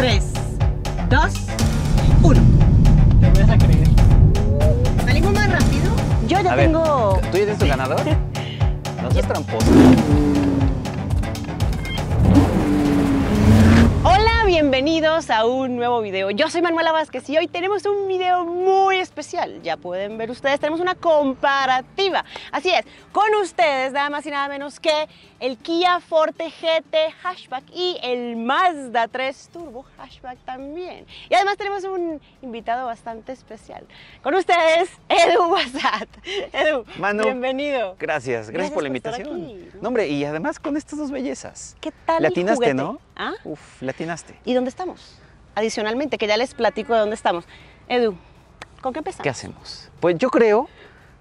3, 2, 1. Te voy a creer. ¿Salimos más rápido? Yo ya A ver, tengo... ¿tú ya tienes tu ganador? No seas tramposo. Bienvenidos a un nuevo video. Yo soy Manuela Vázquez y hoy tenemos un video muy especial. Ya pueden ver ustedes, tenemos una comparativa. Así es, con ustedes nada más y nada menos que el Kia Forte GT Hatchback y el Mazda 3 Turbo Hatchback también. Y además tenemos un invitado bastante especial. Con ustedes, Edu Wasat. Edu, Manu. bienvenido. Gracias, gracias, Gracias por la invitación. aquí, ¿no? No, hombre, y además con estas dos bellezas. ¿Qué tal Le el atinaste, juguete? ¿no? ¿Ah? Uf, le atinaste. ¿Y dónde estamos? Adicionalmente, que ya les platico de dónde estamos. Edu, ¿con qué empezamos? ¿Qué hacemos? Pues yo creo,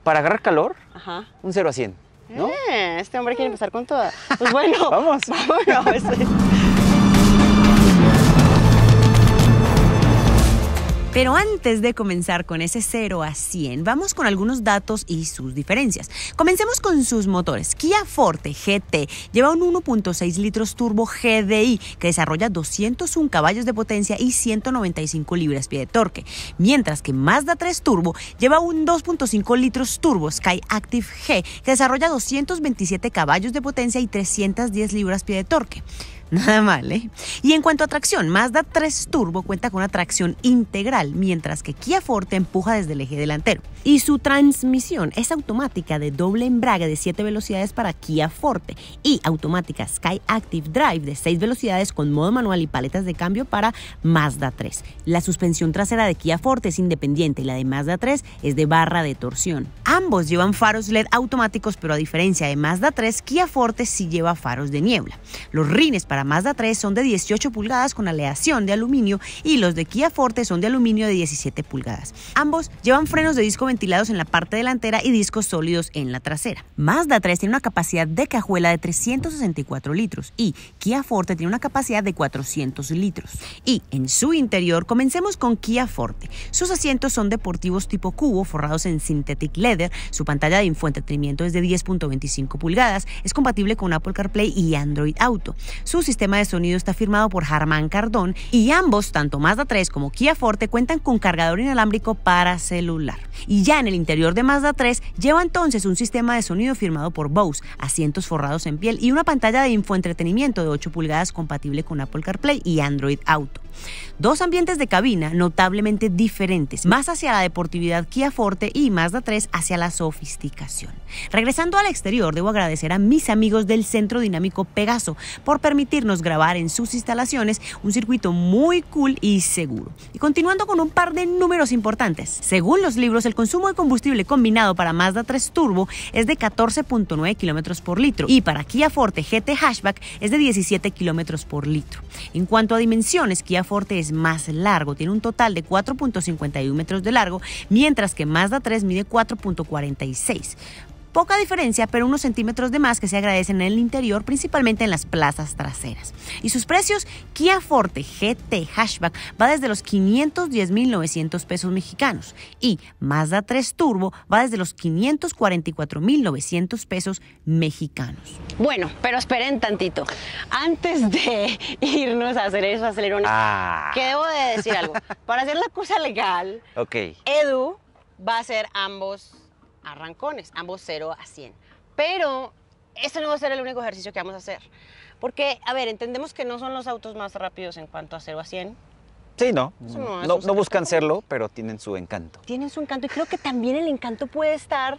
para agarrar calor, Ajá. un 0 a 100, ¿no? Eh, este hombre quiere empezar con toda. Pues bueno, Vamos. vámonos. Pero antes de comenzar con ese 0 a 100, vamos con algunos datos y sus diferencias. Comencemos con sus motores. Kia Forte GT lleva un 1.6 litros turbo GDI que desarrolla 201 caballos de potencia y 195 libras-pie de torque, mientras que Mazda 3 Turbo lleva un 2.5 litros turbo Sky Active G que desarrolla 227 caballos de potencia y 310 libras-pie de torque. Nada mal, ¿eh? Y en cuanto a tracción, Mazda 3 Turbo cuenta con una tracción integral, mientras que Kia Forte empuja desde el eje delantero. Y su transmisión es automática de doble embrague de 7 velocidades para Kia Forte y automática Sky Active Drive de 6 velocidades con modo manual y paletas de cambio para Mazda 3. La suspensión trasera de Kia Forte es independiente y la de Mazda 3 es de barra de torsión. Ambos llevan faros LED automáticos, pero a diferencia de Mazda 3, Kia Forte sí lleva faros de niebla. Los rines para Mazda 3 son de 18 pulgadas con aleación de aluminio y los de Kia Forte son de aluminio de 17 pulgadas. Ambos llevan frenos de disco ventilados en la parte delantera y discos sólidos en la trasera. Mazda 3 tiene una capacidad de cajuela de 364 litros y Kia Forte tiene una capacidad de 400 litros. Y en su interior comencemos con Kia Forte. Sus asientos son deportivos tipo cubo forrados en synthetic leather, su pantalla de infoentretenimiento es de 10.25 pulgadas, es compatible con Apple CarPlay y Android Auto. Su sistema de sonido está firmado por Harman Kardon y ambos, tanto Mazda 3 como Kia Forte, cuentan con cargador inalámbrico para celular. Y ya en el interior de Mazda 3 lleva entonces un sistema de sonido firmado por Bose, asientos forrados en piel y una pantalla de infoentretenimiento de 8 pulgadas compatible con Apple CarPlay y Android Auto. Dos ambientes de cabina notablemente diferentes, más hacia la deportividad Kia Forte y Mazda 3 hacia la sofisticación. Regresando al exterior, debo agradecer a mis amigos del Centro Dinámico Pegaso por permitirnos grabar en sus instalaciones un circuito muy cool y seguro. Y continuando con un par de números importantes. Según los libros, el consumo de combustible combinado para Mazda 3 Turbo es de 14.9 kilómetros por litro y para Kia Forte GT Hatchback es de 17 kilómetros por litro. En cuanto a dimensiones, Kia Forte es más largo, tiene un total de 4.51 metros de largo, mientras que Mazda 3 mide 4.46. Poca diferencia, pero unos centímetros de más que se agradecen en el interior, principalmente en las plazas traseras. Y sus precios, Kia Forte GT Hatchback va desde los 510.900 pesos mexicanos y Mazda 3 Turbo va desde los 544.900 pesos mexicanos. Bueno, pero esperen tantito. Antes de irnos a hacer esos acelerones, Ah, que debo de decir algo. Para hacer la cosa legal, ok. Edu va a hacer ambos arrancones, ambos 0 a 100. Pero ese no va a ser el único ejercicio que vamos a hacer. Porque, a ver, entendemos que no son los autos más rápidos en cuanto a 0 a 100. Sí, no. No No, buscan serlo, pero tienen su encanto. Tienen su encanto y creo que también el encanto puede estar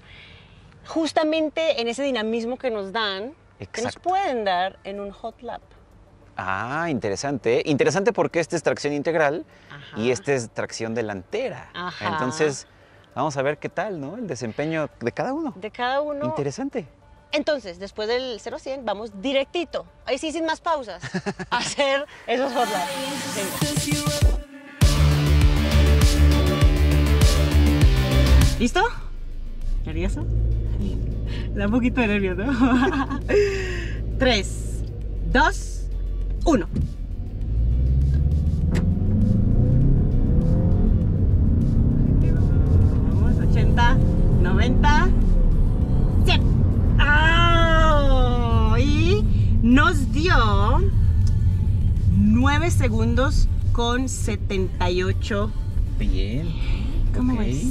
justamente en ese dinamismo que nos dan, que nos Exacto. pueden dar en un hot lap. Ah, interesante. Interesante porque este es tracción integral Ajá. y este es tracción delantera. Ajá. Entonces, vamos a ver qué tal, ¿no? El desempeño de cada uno. De cada uno. Interesante. Entonces, después del 0 a 100, vamos directito, ahí sí, sin más pausas, a hacer esos hot laps. Venga. ¿Listo? ¿Nervioso? Da un poquito de nervios, ¿no? 3, 2, 1. 9 9 segundos con 78. Bien. ¿Cómo ok, ves?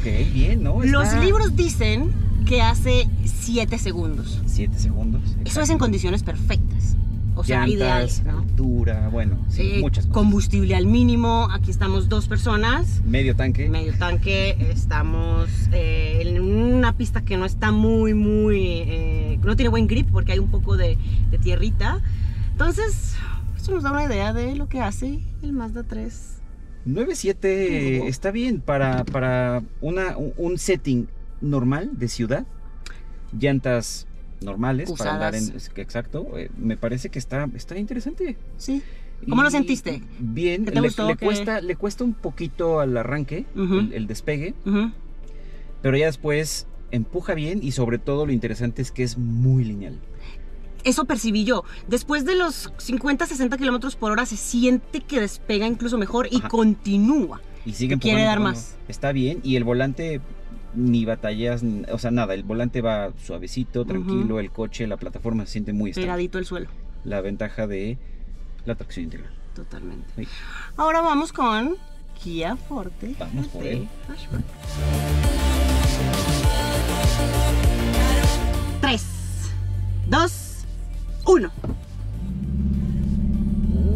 Ok, bien, ¿no? Los Está- libros dicen que hace 7 segundos. Siete segundos. Eso es en condiciones perfectas. O sea, Llantas, ideales, ¿no? altura, bueno, sí, muchas cosas. combustible al mínimo. Aquí estamos dos personas. Medio tanque. Medio tanque. Estamos eh, en una pista que no está muy, muy. eh, no tiene buen grip porque hay un poco de, de tierrita. Entonces, eso nos da una idea de lo que hace el Mazda 3. 9.7 Turbo. está bien para, para una, un, setting normal de ciudad. Llantas normales para andar en. Exacto. eh, me parece que está, está interesante. Sí. ¿Cómo lo sentiste? Bien, ¿Qué te le, gustó? le ¿Qué? cuesta, le cuesta un poquito al arranque, el, el despegue, pero ya después empuja bien y sobre todo lo interesante es que es muy lineal. Eso percibí yo. Después de los 50, 60 kilómetros por hora se siente que despega incluso mejor y Ajá. continúa. Y sigue quiere dar más. Está bien y el volante ni batallas, ni- o sea, nada, el volante va suavecito, tranquilo, el coche, la plataforma se siente muy estable. Pegadito el suelo. La ventaja de la tracción integral. Totalmente. Sí. Ahora vamos con Kia Forte. Vamos por él. Tres, dos, uno.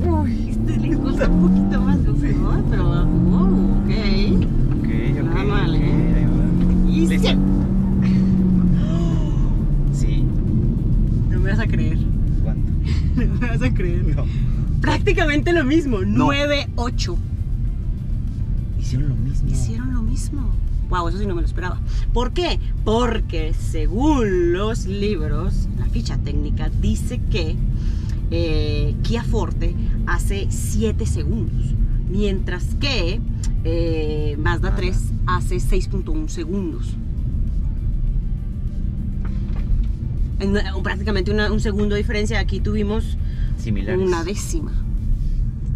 Uy, este le gusta un poquito más, ¿no? Pero, wow, ok. Ok, Nada mal, ¿eh? Y Listo. sí. Sí. No me vas a creer. ¿Cuánto? No me vas a creer. No. Prácticamente lo mismo. No. 9-8. Hicieron lo mismo. Hicieron lo mismo. Wow, eso sí no me lo esperaba. ¿Por qué? Porque según los libros, la ficha técnica dice que eh, Kia Forte hace 7 segundos, mientras que eh, Mazda Ajá. 3 hace 6.1 segundos. En una- prácticamente una- un segundo de diferencia. Aquí tuvimos Similares. una décima.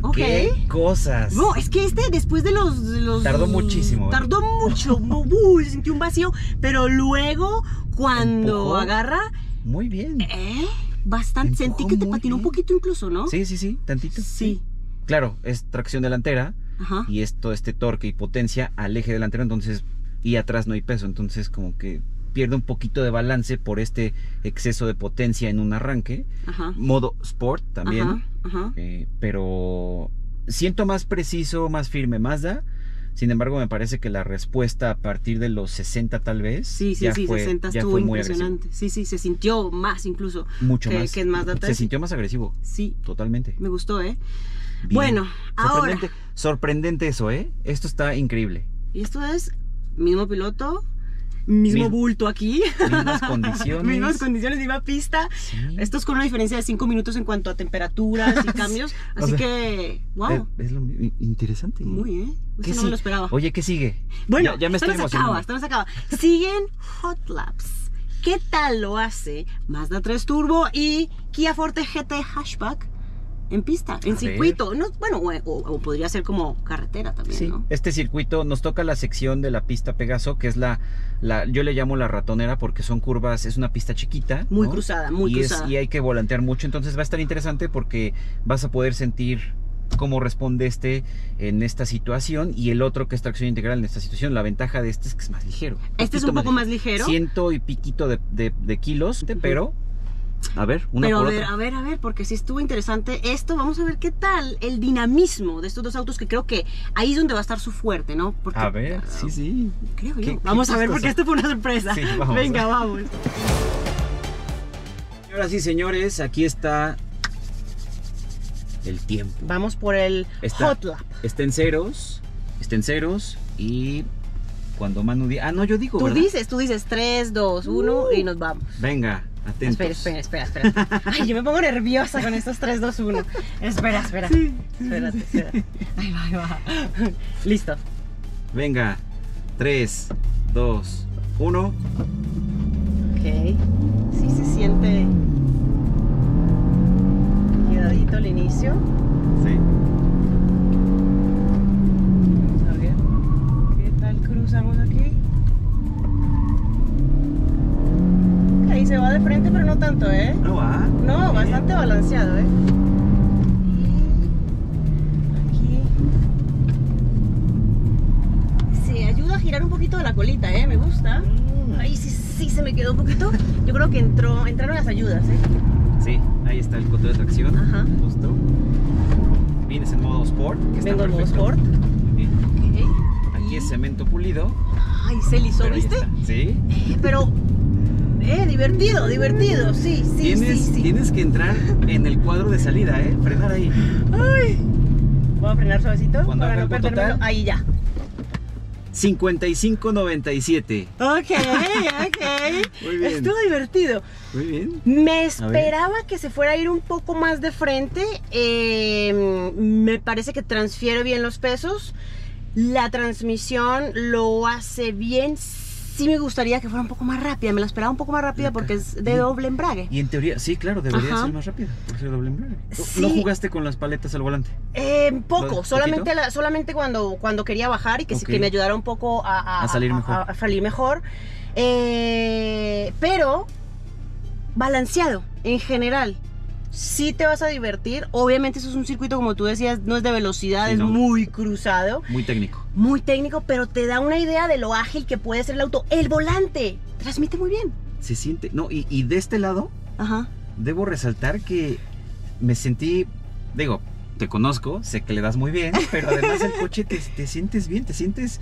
Ok. ¿Qué cosas? No, es que este después de los... de los- Tardó muchísimo, ¿eh? Tardó mucho. Uy, sentí un vacío. Pero luego, cuando Empujó. agarra, Muy bien. ¿eh? Bastante. Empujó Sentí que te muy patinó un bien. poquito incluso, ¿no? Sí, sí, sí, tantito. Sí. Claro, es tracción delantera Ajá. y es todo este torque y potencia al eje delantero, entonces, y atrás no hay peso, entonces como que pierde un poquito de balance por este exceso de potencia en un arranque. Ajá. Modo sport también, Ajá. Ajá. eh, pero siento más preciso, más firme Mazda. Sin embargo, me parece que la respuesta a partir de los 60 tal vez Sí, sí, ya sí, fue, 60 ya fue muy agresivo. impresionante. Sí, sí, se sintió más incluso. Mucho que- más. que en Mazda Se 3. sintió más agresivo, Sí, totalmente. me gustó, ¿eh? Bien. Bueno, ahora. Sorprendente, sorprendente eso, ¿eh? Esto está increíble. Y esto es mismo piloto, mismo bulto aquí. Mismas condiciones. Mismas condiciones, misma pista. Sí. Esto es con una diferencia de 5 minutos en cuanto a temperaturas y cambios. O Así sea, que, wow. Eh, Es, lo mi- interesante. Muy, ¿eh? ¿Qué Eso no me lo esperaba. Oye, ¿qué sigue? bueno, ya, ya me esto estoy no se acaba, esto no se acaba. Siguen Hot Laps. ¿Qué tal lo hace Mazda 3 Turbo y Kia Forte GT Hatchback en pista, en A circuito? No, bueno, o, podría ser como carretera también, Sí, ¿no? este circuito nos toca la sección de la pista Pegaso, que es la, la yo le llamo la ratonera porque son curvas, es una pista chiquita. Muy ¿no? cruzada, muy y es- cruzada. y hay que volantear mucho, entonces va a estar interesante porque vas a poder sentir cómo responde este en esta situación y el otro que es tracción integral en esta situación. La ventaja de este es que es más ligero. Este es un poco más ligero. Ciento y piquito de, de- de kilos, pero a ver, una Pero a ver, otra. a ver, a ver, porque sí estuvo interesante esto. Vamos a ver qué tal el dinamismo de estos dos autos, que creo que ahí es donde va a estar su fuerte, ¿no? Porque, A ver, sí, sí. Creo yo. ¿Qué- qué vamos a ver, porque esto fue una sorpresa. Sí, vamos. Venga, vamos. Señoras y señores, aquí está el tiempo. Vamos por el Está- Hot Lap. Está en ceros, está en ceros y cuando Manu diga... Ah, no, yo digo, Tú ¿verdad? dices, tú dices 3, 2, 1 y nos vamos. Venga, atentos. Espera, espera, espera, espera. Ay, yo me pongo nerviosa con estos 3, 2, 1. Espera, espera. Espérate, espérate. Ahí va, ahí va. Listo. Venga, 3, 2, 1. Ok. Sí se siente quedadito al inicio. frente, pero no tanto, ¿eh? No, va. No, bastante balanceado, ¿eh? Aquí. Se ayuda a girar un poquito de la colita, ¿eh? Me gusta. Mm. Ahí sí, sí se me quedó un poquito. Yo creo que entró, entraron las ayudas, ¿eh? Sí, ahí está el control de tracción. Ajá. Justo. Vienes en modo sport. Que Vengo en modo sport. Okay. Aquí es cemento pulido. Ay, se lisó, ¿viste? Sí. Pero eh, divertido, divertido. Sí, sí, tienes, sí, sí. tienes que entrar en el cuadro de salida, ¿eh? Frenar ahí. Ay. Voy a frenar suavecito Cuando para no total. Ahí ya. 55.97. Ok, ok. Muy bien. Estuvo divertido. Muy bien. Me esperaba que se fuera a ir un poco más de frente. eh, me parece que transfiere bien los pesos. La transmisión lo hace bien. Sí me gustaría que fuera un poco más rápida. Me la esperaba un poco más rápida porque es de doble embrague. Y en teoría, sí, claro, debería Ajá. ser más rápido. Por ser doble embrague. Sí. ¿No jugaste con las paletas al volante? Eh, poco, solamente, la- solamente cuando, cuando quería bajar y que, sí- Ok. que me ayudara un poco a, A salir mejor. a- a salir mejor. Eh, pero balanceado en general. Sí te vas a divertir. Obviamente eso es un circuito, como tú decías, no es de velocidad, Sí, es no. muy cruzado, Muy técnico. muy técnico, pero te da una idea de lo ágil que puede ser el auto. El volante transmite muy bien. Se siente. No, y, y de este lado, Ajá. debo resaltar que me sentí. Digo, te conozco, sé que le das muy bien, pero además el coche te, te sientes bien, te sientes.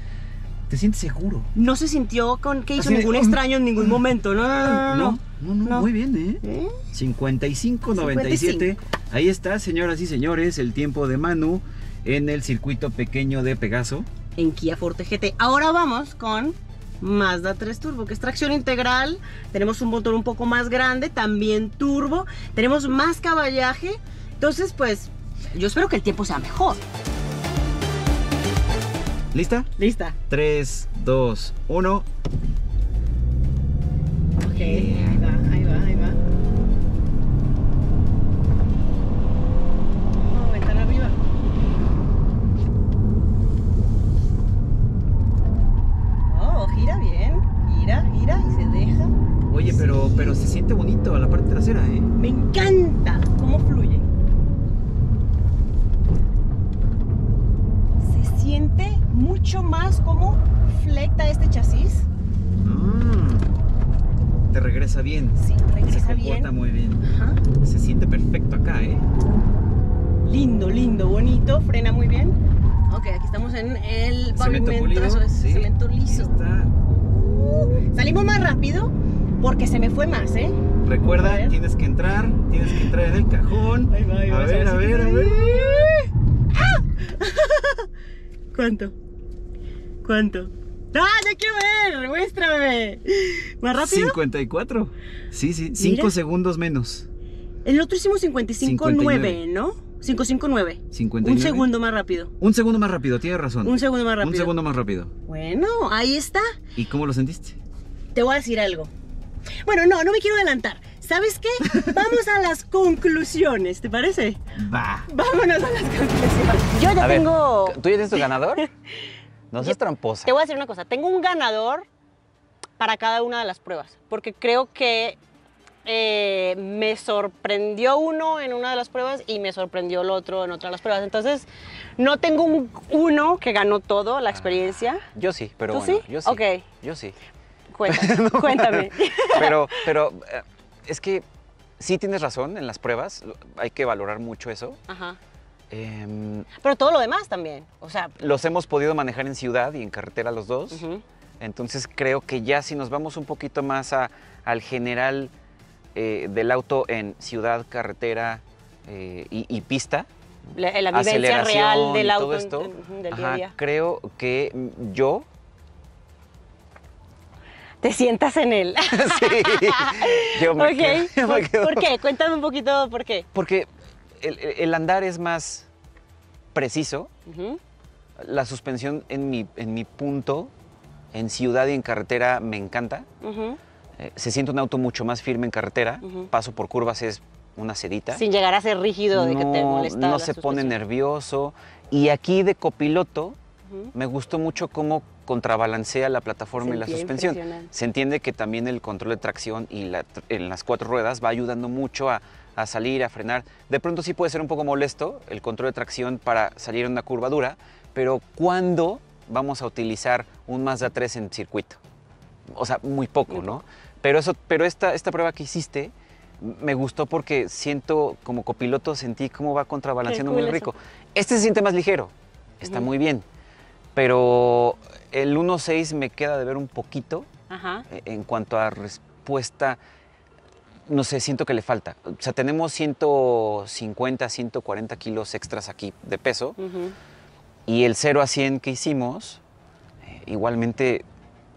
Te sientes seguro. No se sintió con que hizo Así ningún um, extraño en ningún momento. No, no, no, no. muy bien, ¿eh? ¿Eh? 55.97. Ahí está, señoras y señores, el tiempo de Manu en el circuito pequeño de Pegaso. en Kia Forte GT. Ahora vamos con Mazda 3 Turbo, que es tracción integral. Tenemos un motor un poco más grande, también turbo. Tenemos más caballaje. Entonces, pues, yo espero que el tiempo sea mejor. ¿Lista? Lista. 3, 2, 1. Ok, ahí va, ahí va, ahí va. Oh, ventana arriba. Oh, gira bien. Gira, gira y se deja. Oye, pero, pero se siente bonito a la parte trasera, ¿eh? Me encanta cómo fluye. Se siente como flecta este chasis. Mm. Te regresa bien. Sí, Se regresa comporta bien. muy bien. Ajá. Se siente perfecto acá, ¿eh? Lindo, lindo, bonito, frena muy bien. Ok, aquí estamos en el Cemento pavimento, pulido. eso es, sí. cemento liso. Está. Uh, salimos más rápido porque se me fue más, ¿eh? Recuerda, tienes que entrar, tienes que entrar en el cajón. Ahí va, ahí va, a ver, a ver, a ver. ¿Cuánto? ¿Cuánto? ¡Ah, ya quiero ver! ¡Muéstrame! ¿Más rápido? 54. Sí, sí, Mira. 5 segundos menos. El otro hicimos 55.9, 59. ¿no? 559. 59. Un segundo más rápido. Un segundo más rápido, tienes razón. Un segundo más rápido. Un segundo más rápido. Bueno, ahí está. ¿Y cómo lo sentiste? Te voy a decir algo. Bueno, no, no me quiero adelantar. ¿Sabes qué? Vamos a las conclusiones, ¿te parece? Va. Vámonos a las conclusiones. Yo ya A ver, tengo... ¿Tú ya tienes tu ganador? No seas tramposa. Te voy a decir una cosa, tengo un ganador para cada una de las pruebas, porque creo que eh, me sorprendió uno en una de las pruebas y me sorprendió el otro en otra de las pruebas. Entonces, no tengo un uno que ganó todo, la experiencia. Yo sí, pero ¿Tú bueno, sí? yo sí. Ok. Yo sí. Cuéntame. cuéntame. Pero, pero eh, es que sí tienes razón en las pruebas, hay que valorar mucho eso. Ajá. Em, Pero todo lo demás también. O sea, los hemos podido manejar en ciudad y en carretera los dos. Entonces creo que ya si nos vamos un poquito más a- al general eh, del auto en ciudad, carretera eh, y, y pista, la, la vivencia aceleración real del auto todo esto, en- del día ajá, a día. creo que yo Te sientas en él. sí, yo me ok. quedo- yo me ¿Por, quedo- por qué? Cuéntame un poquito por qué. Porque el, el andar es más preciso, la suspensión en mi, en mi punto, en ciudad y en carretera, me encanta. Eh, se siente un auto mucho más firme en carretera. Paso por curvas es una sedita. Sin llegar a ser rígido de que te no molesta. no la se pone nervioso. Y aquí de copiloto me gustó mucho cómo contrabalancea la plataforma y la suspensión. Se entiende que también el control de tracción y la en las cuatro ruedas va ayudando mucho a, a salir, a frenar. De pronto sí puede ser un poco molesto el control de tracción para salir en una curva dura, pero cuando vamos a utilizar un Mazda 3 en circuito. O sea, muy poco, Muy ¿no? Pero, eso, pero esta, esta prueba que hiciste me gustó porque siento, como copiloto, sentí cómo va contrabalanceando muy rico. Este se siente más ligero, está muy bien. Pero el 1.6 me queda de ver un poquito Ajá. en cuanto a respuesta. No sé, siento que le falta. O sea, tenemos 150, 140 kilos extras aquí de peso. Y el 0 a 100 que hicimos, eh, igualmente,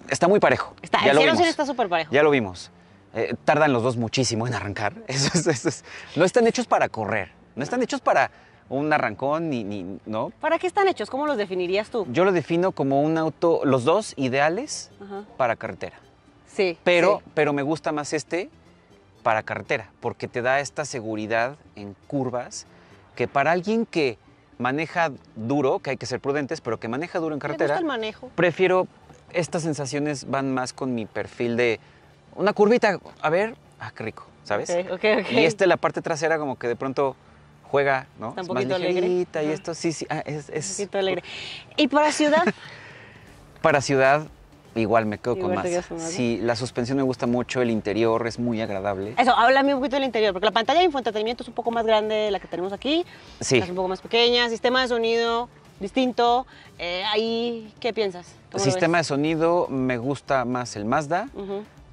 está muy parejo. Está, ya el lo cero vimos. cien está súper parejo. Ya lo vimos. Eh, tardan los dos muchísimo en arrancar. Eso es- eso es- no están hechos para correr. No están hechos para un arrancón ni, ni- ¿no? ¿Para qué están hechos? ¿Cómo los definirías tú? Yo lo defino como un auto, los dos ideales Ajá. para carretera. Sí. Pero, sí. pero me gusta más este para carretera, porque te da esta seguridad en curvas que para alguien que maneja duro, que hay que ser prudentes, pero que maneja duro en ¿Te gusta carretera, el manejo? prefiero, estas sensaciones van más con mi perfil de una curvita, a ver, ah, qué rico, ¿sabes? Ok, ok, ok. Y este, la parte trasera, como que de pronto juega, ¿no? Está un Es más poquito alegre. y esto, sí, sí, ah, es, Un es- poquito alegre. ¿Y para ciudad? para ciudad, igual me quedo con Igual más. Sí, la suspensión me gusta mucho, el interior es muy agradable. Eso, háblame un poquito del interior, porque la pantalla de infoentretenimiento es un poco más grande de la que tenemos aquí. Sí. Es un poco más pequeña, sistema de sonido distinto. Eh, ahí, ¿qué piensas? ¿Cómo lo Sistema de sonido, me gusta más el Mazda,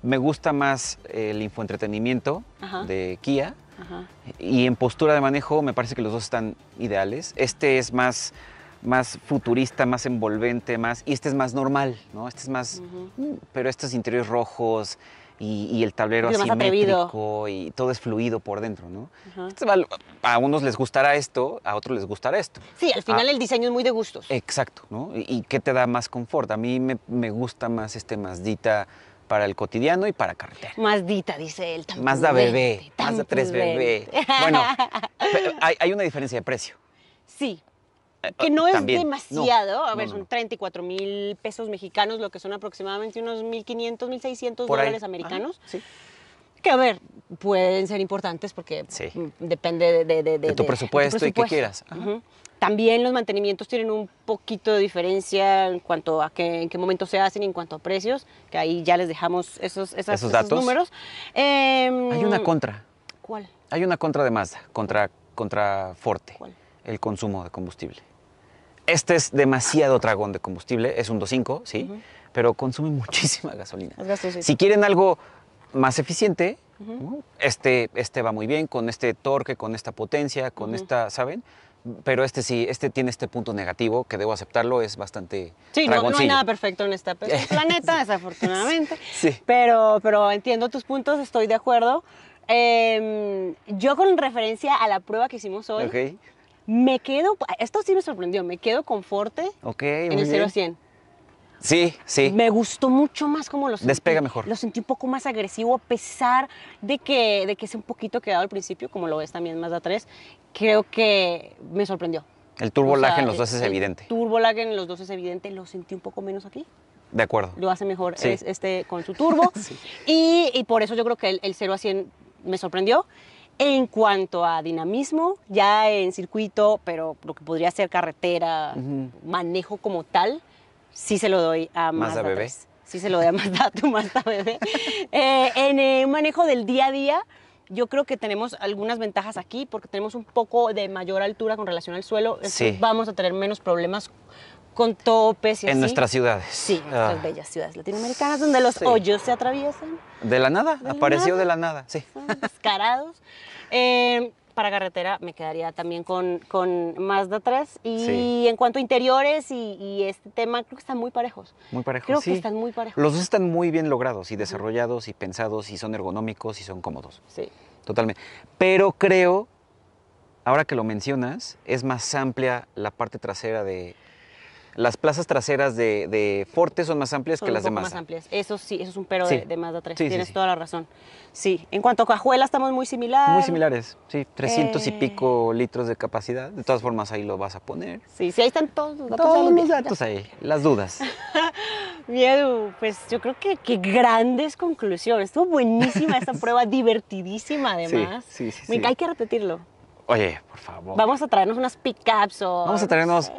me gusta más el infoentretenimiento Ajá. de Kia ajá. y en postura de manejo me parece que los dos están ideales. Este es más, más futurista, más envolvente, más y este es más normal, ¿no? Este es más, mm, pero estos interiores rojos y, y el tablero asimétrico y todo es fluido por dentro, ¿no? Este va- a unos les gustará esto, a otros les gustará esto. Sí, al final Ah. el diseño es muy de gustos. Exacto, ¿no? ¿Y, y qué te da más confort? A mí me, me gusta más este Mazdita para el cotidiano y para carretera. Mazdita, dice él. tan Mazda prudente, bebé, tan Mazda 3 bebé. Bueno, hay, hay una diferencia de precio. Sí, que no es también. demasiado. No, a ver, no, son no. 34 mil pesos mexicanos, lo que son aproximadamente unos 1.500, 1.600 Por ahí. dólares americanos. Ajá, sí. Que a ver, pueden ser importantes porque Sí. mm, depende de, de- De tu presupuesto y qué quieras. Ajá. También los mantenimientos tienen un poquito de diferencia en cuanto a que, en qué momento se hacen y en cuanto a precios, que ahí ya les dejamos esos, esas- Esos datos. números. Em, Hay una contra. ¿Cuál? Hay una contra de Mazda, contra, contra Forte. ¿Cuál? El consumo de combustible. Este es demasiado dragón de combustible, es un 2.5, sí, pero consume muchísima gasolina. Si quieren algo más eficiente, ¿no? este, este va muy bien, con este torque, con esta potencia, con esta, ¿saben? Pero este sí, este tiene este punto negativo que debo aceptarlo, es bastante Sí, no, no hay nada perfecto en este planeta, desafortunadamente. Sí. Pero, pero entiendo tus puntos, estoy de acuerdo. Em, yo con referencia a la prueba que hicimos hoy, Ok, me quedo, esto sí me sorprendió, me quedo con Forte ok, en el 0 a bien. 100. Sí, sí. Me gustó mucho más como lo sentí. Despega mejor. Lo sentí un poco más agresivo a pesar de que, de que es un poquito quedado al principio, como lo ves también Mazda 3. Creo que me sorprendió. El turbo O sea, lag en los dos es el evidente. Turbo lag en los dos es evidente, lo sentí un poco menos aquí. De acuerdo. Lo hace mejor Sí. es- este con su turbo. y, y por eso yo creo que el, el 0 a 100 me sorprendió. En cuanto a dinamismo, ya en circuito, pero lo que podría ser carretera, manejo como tal, sí se lo doy a Mazda Mazda bebé. 3. Sí se lo doy a Mazda, a tu Mazda bebé. Eh, en el manejo del día a día, yo creo que tenemos algunas ventajas aquí porque tenemos un poco de mayor altura con relación al suelo. Sí. Vamos a tener menos problemas con topes y En así. nuestras ciudades. Sí, Ah, nuestras bellas ciudades latinoamericanas donde los Sí. hoyos se atraviesan, De la nada, ¿De la apareció nada? de la nada, sí. son descarados. Eh, para carretera me quedaría también con, con Mazda 3. Y Sí. en cuanto a interiores y, y este tema, creo que están muy parejos. Muy parejos. Creo sí. que están muy parejos. Los dos están muy bien logrados y desarrollados y pensados y son ergonómicos y son cómodos. Sí. Totalmente. Pero creo, ahora que lo mencionas, es más amplia la parte trasera de... Las plazas traseras de, de Forte son más amplias Son que las de poco Mazda. más amplias. Eso sí, eso es un pero Sí. de, de Mazda 3. Sí, sí, Tienes sí. toda la razón. Sí, en cuanto a cajuela estamos muy similar. Muy similares, sí. 300 y Eh. pico litros de capacidad. De todas formas, ahí lo vas a poner. Sí, sí, ahí están todos los datos. Todos los datos ahí, las dudas. Miedo, pues yo creo que, que grandes conclusiones. Estuvo buenísima esta prueba, divertidísima además. sí, sí, sí. Hay que repetirlo. Oye, por favor. Vamos a traernos unas pickups o... Vamos a traernos.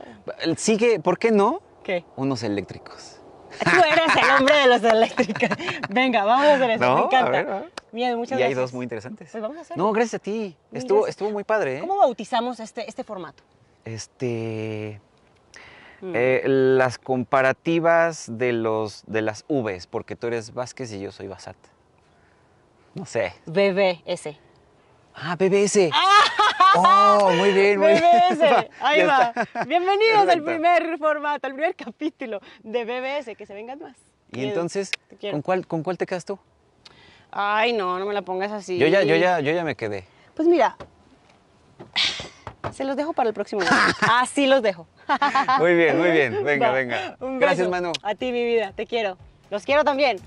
Sigue, ¿por qué no? ¿Qué? Unos eléctricos. Tú eres el hombre de los eléctricos. Venga, vamos a hacer eso. No, Me a encanta. ver, a ver. Muchas y hay dos muy interesantes. Pues vamos a hacerlo. No, gracias a ti. Muy Estuvo, gracias. estuvo muy padre, ¿eh? ¿Cómo bautizamos este, este formato? Este. Mm. eh, las comparativas de, los, de las Vs, porque tú eres Vázquez y yo soy Basat. No sé. BBS. Ah, BBS. Oh, muy bien, muy bien. BBS. Ahí Ya va. Bienvenidos al primer formato, al primer capítulo de BBS. Que se vengan más. Y Miedo. entonces. ¿con cuál, ¿con cuál te quedas tú? Ay, no, no me la pongas así. Yo, ya, yo, ya, yo ya me quedé. Pues mira, se los dejo para el próximo. Así los dejo. Muy bien, muy bien. Venga, Va, venga. un Gracias. Manu. A ti, mi vida, te quiero. Los quiero también.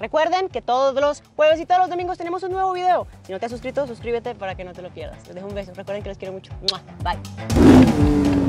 Recuerden que todos los jueves y todos los domingos tenemos un nuevo video. Si no te has suscrito, suscríbete para que no te lo pierdas. Les dejo un beso. Recuerden que los quiero mucho. Bye.